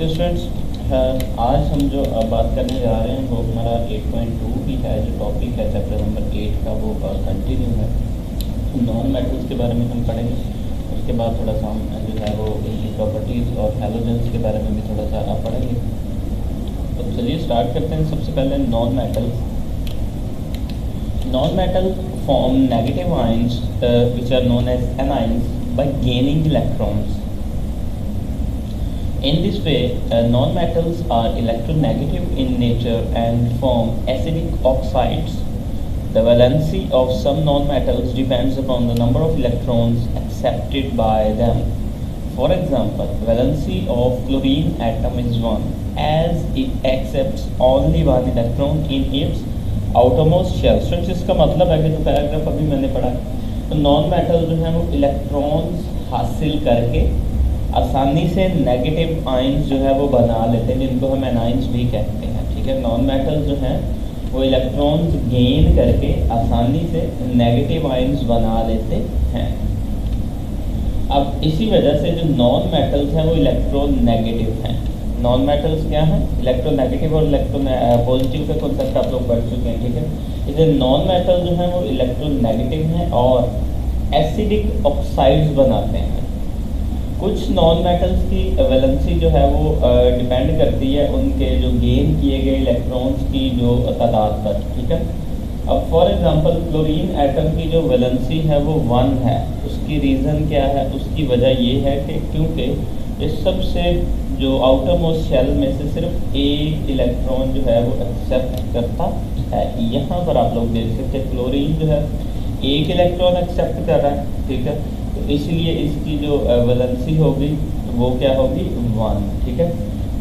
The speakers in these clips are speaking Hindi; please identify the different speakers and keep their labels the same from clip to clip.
Speaker 1: है स्टूडेंट्स आज हम जो बात करने जा रहे हैं, वो हमारा 8.2 भी है, जो टॉपिक है चैप्टर नंबर 8 का, वो कंटिन्यू है। नॉन मेटल्स के बारे में हम पढ़ेंगे। उसके बाद थोड़ा सा हम, जो है, वो इनकी प्रॉपर्टीज़ और हेलोजेंस के बारे में भी थोड़ा सा आप पढ़ेंगे। तो चलिए स्टार्ट करते हैं सबसे पहले non metals non metal form negative ions which are known as anions by gaining electrons In this way, uh, non-metals are electronegative in nature and form acidic oxides. The valency of some non-metals depends upon the number of electrons accepted by them. For example, valency of chlorine atom is 1 as it accepts only one electron in its outermost shell. So इसका मतलब है कि जो पैराग्राफ अभी मैंने पढ़ा तो नॉन मेटल जो है वो इलेक्ट्रॉन्स हासिल करके आसानी से नेगेटिव आइंस जो है वो बना लेते हैं, जिनको हम एनाइंस भी कहते हैं, ठीक है? नॉन मेटल जो हैं, वो इलेक्ट्रॉन्स गेन करके आसानी से नेगेटिव आइंस बना लेते हैं। अब इसी वजह से जो नॉन मेटल्स हैं, वो इलेक्ट्रॉन नेगेटिव हैं। नॉन मेटल्स क्या हैं? इलेक्ट्रोनेगेटिव और इलेक्ट्रो पॉजिटिव का कॉन्सेप्ट आप लोग पढ़ चुके हैं, ठीक है? इसलिए नॉन मेटल जो हैं, वो इलेक्ट्रोनेगेटिव हैं और एसिडिक ऑक्साइड्स बनाते हैं। कुछ नॉन मेटल्स की वैलेंसी जो है वो डिपेंड करती है उनके जो गेन किए गए इलेक्ट्रॉन्स की जो तादाद पर, ठीक है? अब फॉर एग्जांपल क्लोरीन एटम की जो वैलेंसी है वो वन है। उसकी रीज़न क्या है? उसकी वजह ये है कि क्योंकि इस सबसे जो आउटर मोस्ट शेल में से सिर्फ़ एक इलेक्ट्रॉन जो है वो एक्सेप्ट करता है। यहाँ पर आप लोग देख सकते हैं क्लोरीन जो है, एक इलेक्ट्रॉन एक्सेप्ट कर रहा है, ठीक है? तो इसलिए इसकी जो वैलेंसी होगी, वो क्या होगी? वन ठीक है?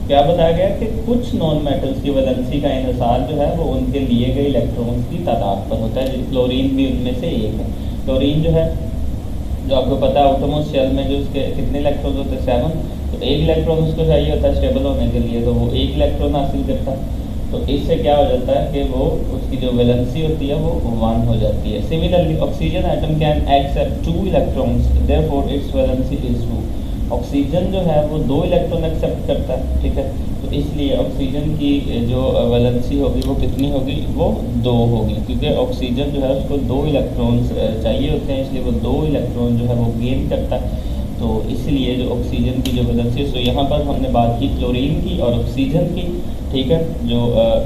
Speaker 1: क्या बताया गया कि कुछ नॉन मेटल्स की वैलेंसी का इनसार जो है, वो उनके लिए गए इलेक्ट्रॉन्स की तादाद पर होता है क्लोरीन भी उनमें से एक है। क्लोरीन जो है, जो आपको पता है ऑटोमोस शेल में जो उसके कितने इलेक्ट्रॉन होते हैं? सेवन तो एक इलेक्ट्रॉन उसको चाहिए होता है स्टेबल होने के लिए तो वो एक इलेक्ट्रॉन हासिल करता है। तो इससे क्या हो जाता है कि वो उसकी जो वैलेंसी होती है वो वन हो जाती है। Similarly oxygen atom can accept two electrons there therefore its valency is two oxygen जो है वो दो इलेक्ट्रॉन एक्सेप्ट करता है, ठीक है? तो इसलिए ऑक्सीजन की जो वैलेंसी होगी, वो कितनी होगी? वो दो होगी, क्योंकि ऑक्सीजन जो है उसको दो इलेक्ट्रॉन्स चाहिए होते हैं, इसलिए वो दो इलेक्ट्रॉन जो है वो गेन करता है। तो इसलिए जो ऑक्सीजन की जो वैलेंसी सो यहाँ पर हमने बात की क्लोरीन की और ऑक्सीजन की, ठीक है? जो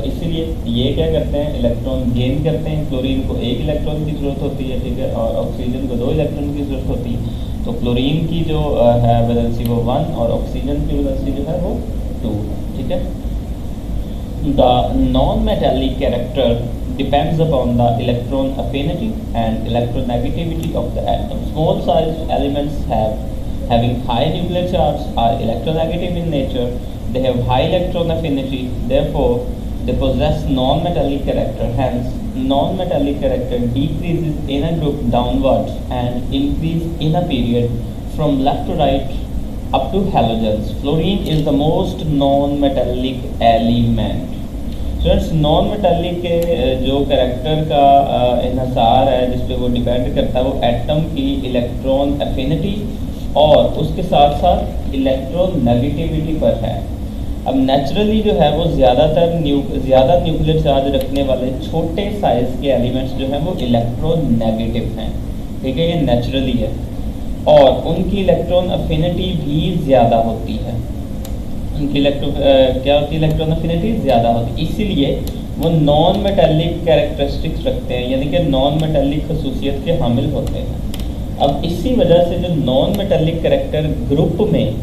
Speaker 1: इसलिए ये क्या करते हैं? इलेक्ट्रॉन गेन करते हैं। क्लोरीन को एक इलेक्ट्रॉन की ज़रूरत होती है, ठीक है? और ऑक्सीजन को दो इलेक्ट्रॉन की ज़रूरत होती है। तो क्लोरीन की जो है वैलेंसी वो वन और ऑक्सीजन की वैलेंसी जो है वो टू ठीक है? The non metallic character depends upon the electron affinity and electronegativity of the atom. Small size elements have having high nuclear charge are electronegative in nature They have high electron affinity, therefore they possess non-metallic character. Hence, non-metallic character decreases in a group downwards and increase in a period from left to right up to halogens. Fluorine is the most non-metallic element. Students non metallic के जो करेक्टर का इन्हसार है जिस पे वो डिपेंड करता है वो एटम की इलेक्ट्रॉन एफिनिटी और उसके साथ साथ इलेक्ट्रॉन नेगेटिविटी पर है। अब नेचुरली जो है वो ज़्यादातर न्यू ज़्यादा न्यूक्लियर चार्ज रखने वाले छोटे साइज़ के एलिमेंट्स जो हैं वो इलेक्ट्रोनेगेटिव हैं। ठीक है, ये नेचुरली है। और उनकी इलेक्ट्रॉन अफिनिटी भी ज़्यादा होती है। उनकी इलेक्ट्रो क्या होती है इलेक्ट्रॉन अफिनिटी ज़्यादा होती है। इसीलिए वो नॉन मेटेलिक कैरेक्टरिस्टिक्स रखते हैं, यानी कि नॉन मेटेलिक खसूसियत के हामिल होते हैं। अब इसी वजह से जो नॉन मेटेलिक करेक्टर ग्रुप में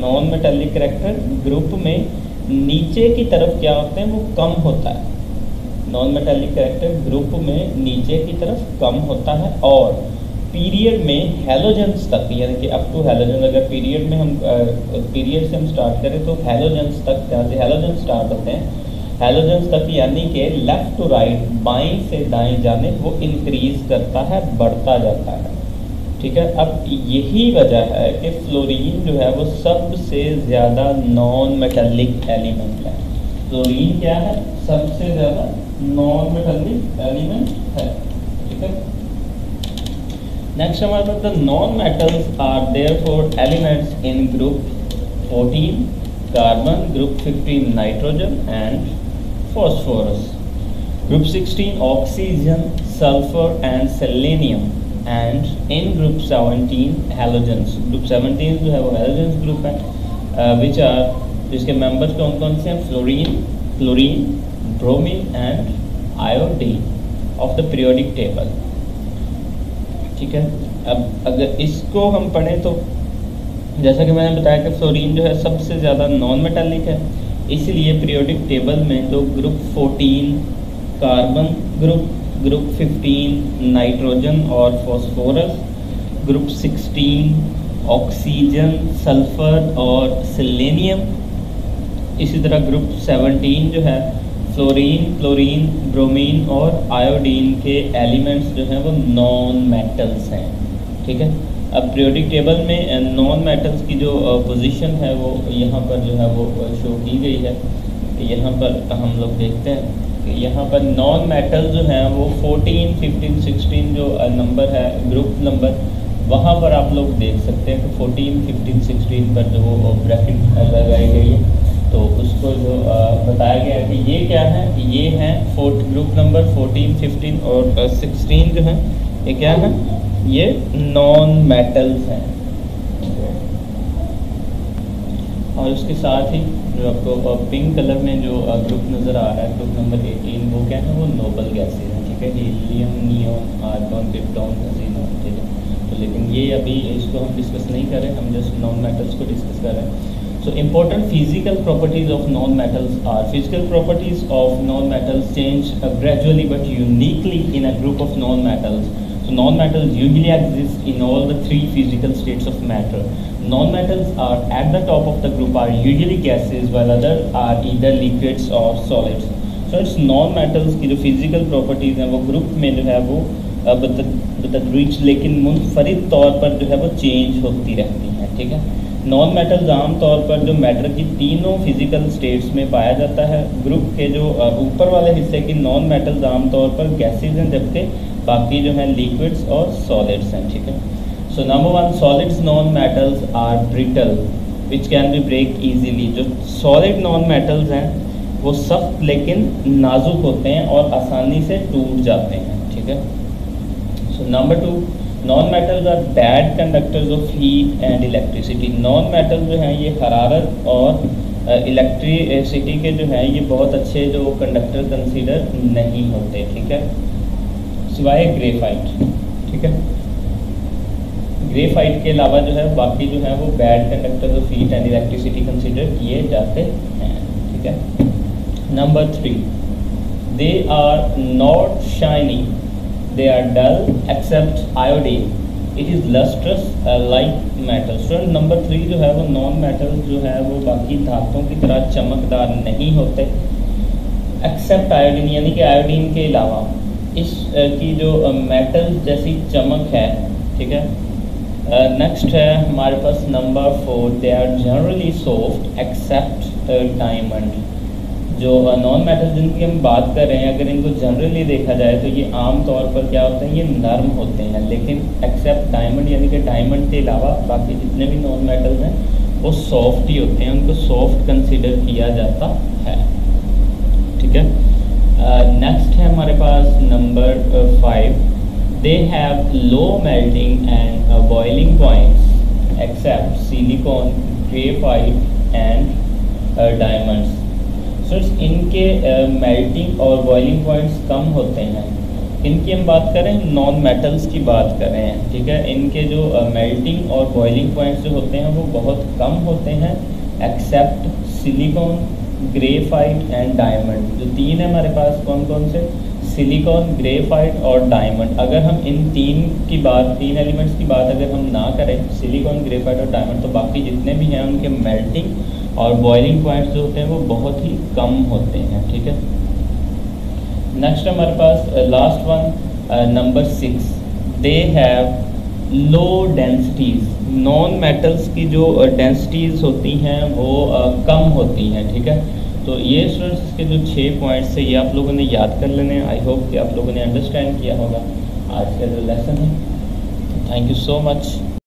Speaker 1: नॉन मेटेलिक करेक्टर ग्रुप में नीचे की तरफ़ क्या होते हैं, वो कम होता है। नॉन मेटेलिक करेक्टर ग्रुप में नीचे की तरफ़ कम होता है और पीरियड में हेलोजेंस तक, यानी कि अप टू हेलोजन अगर पीरियड में हम पीरियड से हम स्टार्ट करें तो हेलोजेंस तक, जहाँ से हेलोजन स्टार्ट होते हैं हेलोजेंस तक यानी कि लेफ़्ट टू राइट बाई से दाएँ जाने वो इंक्रीज करता है, बढ़ता जाता है। ठीक है? अब यही वजह है कि फ्लोरीन जो है वो सबसे ज़्यादा नॉन मेटेलिक एलिमेंट है। फ्लोरीन क्या है? सबसे ज़्यादा नॉन मेटेलिक एलिमेंट है। ठीक है? नेक्स्ट हमारे पास the non metals are there for elements in group 14 carbon group 15 nitrogen and phosphorus group 16 oxygen sulphur and selenium and in group seventeen halogens. Group 17 we have a halogens group hai, uh, which are इसके कौन कौन से हैं? Fluorine fluorine bromine and iodine of the periodic table ठीक है? अब अगर इसको हम पढ़ें तो जैसा कि मैंने बताया कि फ्लोरीन जो है सबसे ज़्यादा नॉन मेटेलिक है इसलिए पीरियोडिक टेबल में तो group 14 carbon group group 15 nitrogen और फॉस्फोरस, ग्रुप 16 ऑक्सीजन, सल्फ़र और सिलेनियम। इसी तरह ग्रुप 17 जो है, फ्लोरीन, क्लोरीन, ब्रोमीन और आयोडीन के एलिमेंट्स जो हैं वो नॉन मेटल्स हैं, ठीक है? अब पीरियोडिक टेबल में नॉन मेटल्स की जो पोजीशन है वो यहाँ पर जो है वो शो की गई है। यहाँ पर हम लोग देखते हैं। यहाँ पर नॉन मेटल जो हैं वो 14, 15, 16 जो नंबर है ग्रुप नंबर वहाँ पर आप लोग देख सकते हैं कि 14, 15, 16 पर जो वो ब्रैकेट लगाई गई है। तो उसको जो बताया गया है कि ये क्या है? ये हैं फोर्थ ग्रुप नंबर 14, 15 और 16 जो है ये क्या है? ये नॉन मेटल्स हैं। और उसके साथ ही जो आपको पिंक कलर में जो ग्रुप नज़र आ रहा है ग्रुप नंबर एटीन वो क्या है? वो नोबल गैसेज हैं, ठीक है? हीलियम नियम आर्गन पिपटॉन जीनो ठीक है? तो लेकिन ये अभी इसको हम डिस्कस नहीं करें हम जस्ट नॉन मेटल्स को डिस्कस करें so important physical properties of non metals are physical properties of non metals change gradually but uniquely in a group of non metals So non-metals usually exist in all the three physical states of matter. Non-metals are at the top of the group are usually gases while others are either liquids or solids. So it's non-metals की जो physical properties हैं वो group में जो है वो बतदरीज लेकिन मुनफरद तौर पर जो है वो चेंज होती रहती हैं ठीक है नॉन मेटल्स आम तौर पर जो मैटर की तीनों फ़िज़िकल स्टेट्स में पाया जाता है ग्रुप के जो ऊपर वाले हिस्से की नॉन मेटल्स आम तौर पर गैसेज हैं जबकि बाकी जो है लिक्विड्स और सॉलिड्स हैं, ठीक है? So number one solids non metals are brittle which can be break easily जो सॉलिड नॉन मेटल्स हैं, वो सख्त लेकिन नाजुक होते हैं और आसानी से टूट जाते हैं, ठीक है? So number two non metals are bad conductors of heat and electricity non metal जो हैं, ये हरारत और इलेक्ट्रिसिटी के जो हैं, ये बहुत अच्छे जो कंडक्टर कंसीडर नहीं होते, ठीक है? सिवाय ग्रेफाइट ठीक है? ग्रेफाइट के अलावा जो है, बाकी जो है वो bad conductor of heat and electricity consider किए जाते हैं, ठीक है? Number three they are not shiny they are dull except iodine it is lustrous like metal student number three जो है वो नॉन मेटल जो है वो बाकी धातुओं की तरह चमकदार नहीं होते एक्सेप्ट आयोडीन यानी कि आयोडीन के अलावा। इस की जो मेटल जैसी चमक है, ठीक है? नेक्स्ट है हमारे पास number four they are generally soft except diamond जो नॉन मेटल जिनकी हम बात कर रहे हैं, अगर इनको जनरली देखा जाए तो ये आम तौर पर क्या होते हैं? ये नर्म होते हैं, लेकिन एक्सेप्ट डायमंड यानी कि डायमंड के अलावा बाकी जितने भी नॉन मेटल्स हैं, वो सॉफ्ट ही होते हैं, उनको सॉफ्ट कंसिडर किया जाता है। ठीक है? नेक्स्ट uh, है हमारे पास number five they have low melting and boiling points except silicon graphite and diamonds so इनके मेल्टिंग uh, और बॉइलिंग पॉइंट्स कम होते हैं। इनकी हम बात करें नॉन मेटल्स की बात कर ठीक है? इनके जो मेल्टिंग uh, और बॉइलिंग पॉइंट्स जो होते हैं वो बहुत कम होते हैं except silicon graphite and diamond जो तीन है हमारे पास, कौन कौन से? सिलिकॉन ग्रेफाइट और डायमंड अगर हम इन तीन की बात, तीन एलिमेंट्स की बात अगर हम ना करें सिलिकॉन ग्रेफाइट और डायमंड तो बाकी जितने भी हैं उनके मेल्टिंग और बॉइलिंग पॉइंट्स जो होते हैं, वो बहुत ही कम होते हैं, ठीक है? नेक्स्ट हमारे पास last one number six they have low densities non metals की जो डेंसिटीज़ होती हैं, वो कम होती हैं, ठीक है? तो ये स्टूडेंट्स के जो छः पॉइंट्स है, ये आप लोगों ने याद कर लेने आई होप कि आप लोगों ने अंडरस्टैंड किया होगा। आज का जो लेसन है। Thank you so much